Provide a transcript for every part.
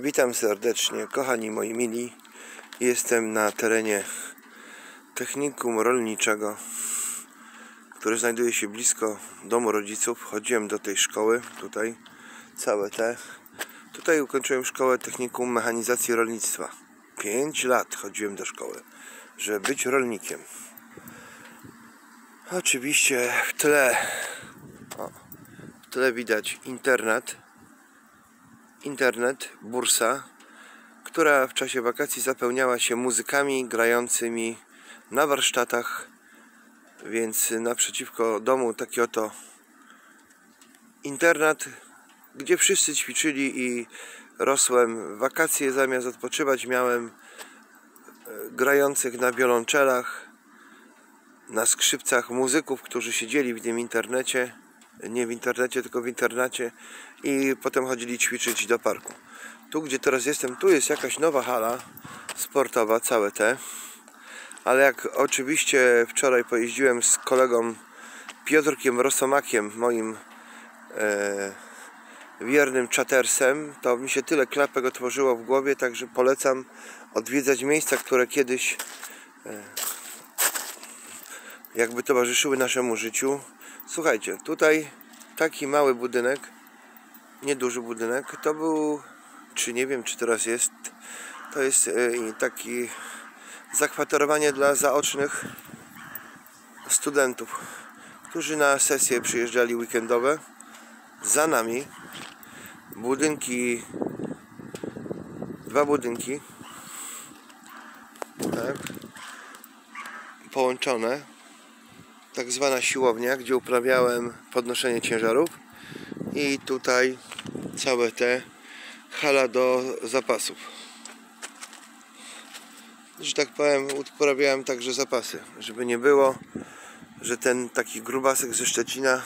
Witam serdecznie, kochani moi mili. Jestem na terenie technikum rolniczego, które znajduje się blisko domu rodziców. Chodziłem do tej szkoły, tutaj, całe te. Tutaj ukończyłem szkołę technikum mechanizacji rolnictwa. 5 lat chodziłem do szkoły, żeby być rolnikiem. Oczywiście w tle, o, w tle widać internet internet, bursa, która w czasie wakacji zapełniała się muzykami grającymi na warsztatach, więc naprzeciwko domu taki oto internat, gdzie wszyscy ćwiczyli i rosłem wakacje zamiast odpoczywać miałem e, grających na wiolonczelach, na skrzypcach muzyków, którzy siedzieli w tym internecie nie w internecie, tylko w internacie i potem chodzili ćwiczyć do parku. Tu, gdzie teraz jestem, tu jest jakaś nowa hala sportowa, całe te. Ale jak oczywiście wczoraj pojeździłem z kolegą Piotrkiem Rosomakiem, moim e, wiernym czatersem, to mi się tyle klapek otworzyło w głowie, także polecam odwiedzać miejsca, które kiedyś e, jakby towarzyszyły naszemu życiu. Słuchajcie, tutaj taki mały budynek, nieduży budynek, to był, czy nie wiem, czy teraz jest, to jest e, taki zakwaterowanie dla zaocznych studentów, którzy na sesje przyjeżdżali weekendowe. Za nami budynki, dwa budynki, tak, połączone tak zwana siłownia, gdzie uprawiałem podnoszenie ciężarów i tutaj całe te hala do zapasów. Że tak powiem, uprawiałem także zapasy, żeby nie było, że ten taki grubasek ze Szczecina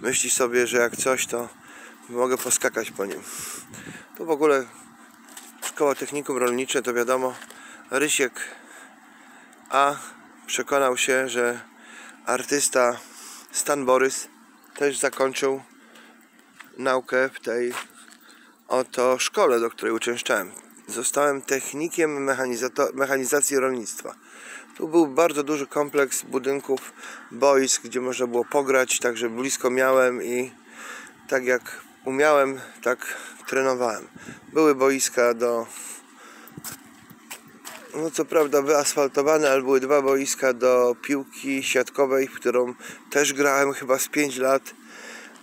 myśli sobie, że jak coś, to mogę poskakać po nim. To w ogóle szkoła technikum rolnicze, to wiadomo, Rysiek A przekonał się, że artysta Stan Borys też zakończył naukę w tej oto szkole, do której uczęszczałem. Zostałem technikiem mechanizacji rolnictwa. Tu był bardzo duży kompleks budynków, boisk, gdzie można było pograć, także blisko miałem i tak jak umiałem, tak trenowałem. Były boiska do no co prawda wyasfaltowane, ale były dwa boiska do piłki siatkowej, w którą też grałem chyba z 5 lat.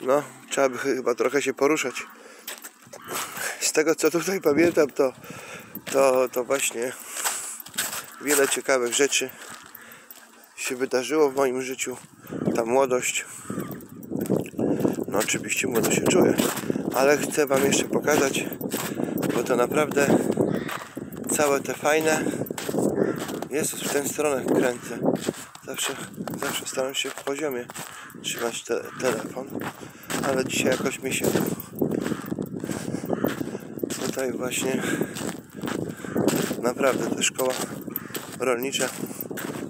No, trzeba by chyba trochę się poruszać. Z tego co tutaj pamiętam, to, to, to właśnie wiele ciekawych rzeczy się wydarzyło w moim życiu. Ta młodość. No oczywiście młodo się czuję, ale chcę Wam jeszcze pokazać, bo to naprawdę całe te fajne. Jezus, w tę stronę kręcę zawsze, zawsze staram się w poziomie trzymać te, telefon ale dzisiaj jakoś mi się tutaj właśnie naprawdę ta szkoła rolnicza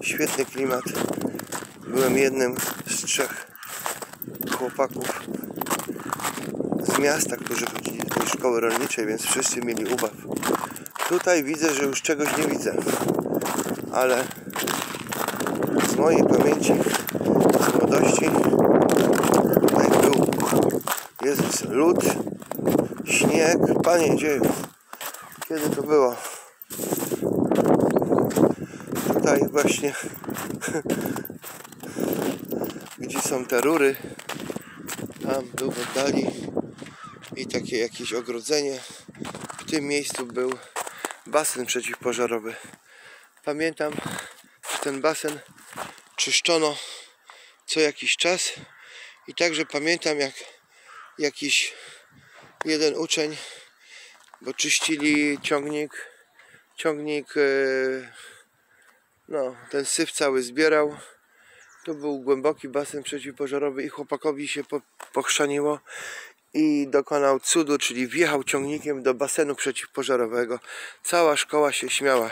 świetny klimat. Byłem jednym z trzech chłopaków z miasta, którzy chodzili do szkoły rolniczej, więc wszyscy mieli ubaw Tutaj widzę, że już czegoś nie widzę, ale z mojej pamięci, z młodości, tutaj był Jezus, lód, śnieg, Panie dziejów. Kiedy to było? Tutaj właśnie, gdzie są te rury, tam był w oddali i takie jakieś ogrodzenie. W tym miejscu był basen przeciwpożarowy. Pamiętam, że ten basen czyszczono co jakiś czas i także pamiętam jak jakiś jeden uczeń, bo czyścili ciągnik, ciągnik, e, no ten syf cały zbierał. To był głęboki basen przeciwpożarowy i chłopakowi się po, pochrzaniło i dokonał cudu, czyli wjechał ciągnikiem do basenu przeciwpożarowego. Cała szkoła się śmiała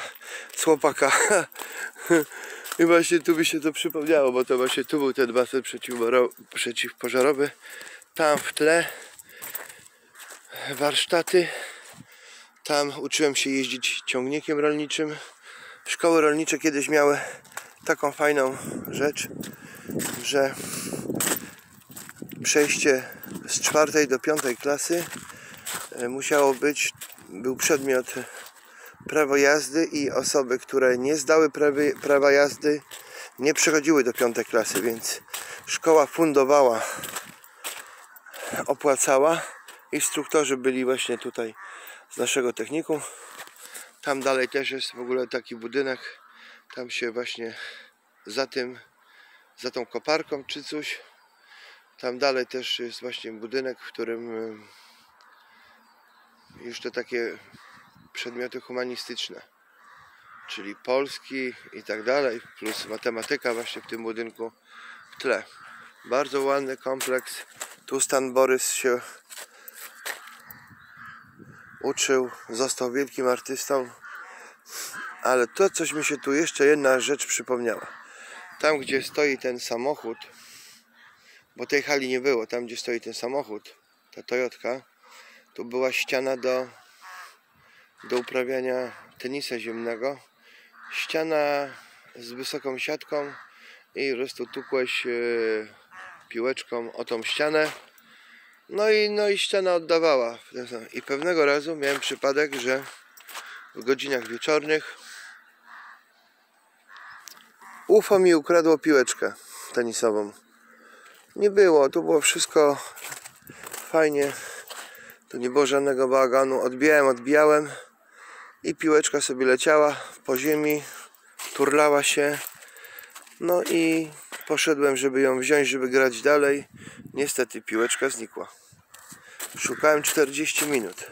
z chłopaka. I właśnie tu mi się to przypomniało, bo to właśnie tu był ten basen przeciwpożarowy. Tam w tle warsztaty. Tam uczyłem się jeździć ciągnikiem rolniczym. Szkoły rolnicze kiedyś miały taką fajną rzecz, że przejście z czwartej do piątej klasy e, musiało być, był przedmiot prawo jazdy i osoby, które nie zdały prawy, prawa jazdy nie przechodziły do piątej klasy, więc szkoła fundowała, opłacała. Instruktorzy byli właśnie tutaj z naszego technikum. Tam dalej też jest w ogóle taki budynek. Tam się właśnie za tym, za tą koparką czy coś. Tam dalej też jest właśnie budynek, w którym y, już te takie przedmioty humanistyczne, czyli polski i tak dalej, plus matematyka właśnie w tym budynku w tle. Bardzo ładny kompleks. Tu Stan Borys się uczył, został wielkim artystą. Ale to coś mi się tu jeszcze jedna rzecz przypomniała. Tam gdzie stoi ten samochód, bo tej hali nie było, tam gdzie stoi ten samochód, ta Toyotka, tu była ściana do, do uprawiania tenisa ziemnego. Ściana z wysoką siatką i po prostu tukłeś e, piłeczką o tą ścianę. No i, no i ściana oddawała. I pewnego razu miałem przypadek, że w godzinach wieczornych UFO mi ukradło piłeczkę tenisową. Nie było, tu było wszystko fajnie. Tu nie było żadnego bałaganu. Odbijałem, odbijałem i piłeczka sobie leciała po ziemi, turlała się. No i poszedłem, żeby ją wziąć, żeby grać dalej. Niestety piłeczka znikła. Szukałem 40 minut.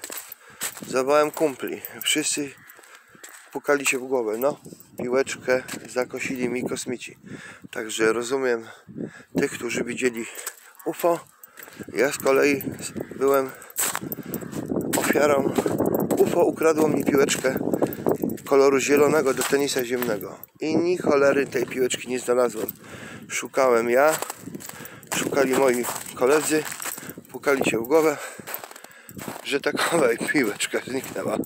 Zawołałem kumpli. Wszyscy pukali się w głowę. No, piłeczkę zakosili mi kosmici. Także rozumiem tych, którzy widzieli UFO. Ja z kolei byłem ofiarą. UFO ukradło mi piłeczkę koloru zielonego do tenisa ziemnego. I ni cholery tej piłeczki nie znalazłem. Szukałem ja, szukali moi koledzy, pukali się w głowę, że takowa piłeczka zniknęła.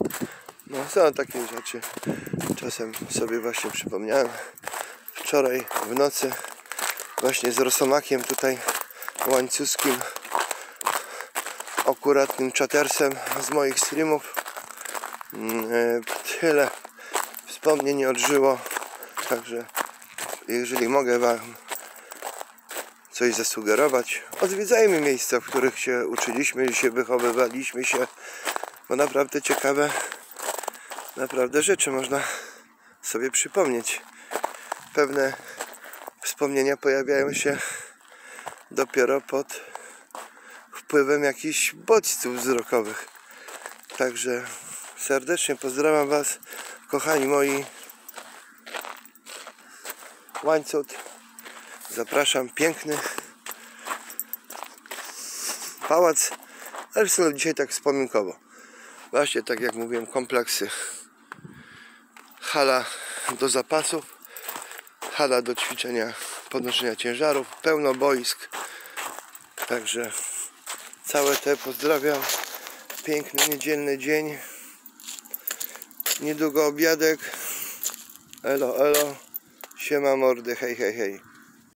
No są takie rzeczy. Czasem sobie właśnie przypomniałem. Wczoraj w nocy właśnie z Rosomakiem tutaj łańcuszkim akuratnym czatersem z moich streamów mm, e, tyle wspomnień nie odżyło także jeżeli mogę wam coś zasugerować odwiedzajmy miejsca w których się uczyliśmy się wychowywaliśmy się bo naprawdę ciekawe naprawdę rzeczy można sobie przypomnieć pewne wspomnienia pojawiają się dopiero pod wpływem jakichś bodźców wzrokowych. Także serdecznie pozdrawiam Was, kochani moi. Łańcuch. Zapraszam, piękny pałac, ale dzisiaj tak wspominkowo. Właśnie tak jak mówiłem, kompleksy. Hala do zapasów, hala do ćwiczenia podnoszenia ciężarów, pełno boisk. Także całe te pozdrawiam. Piękny niedzielny dzień. Niedługo obiadek. Elo, elo. Siema mordy, hej, hej, hej.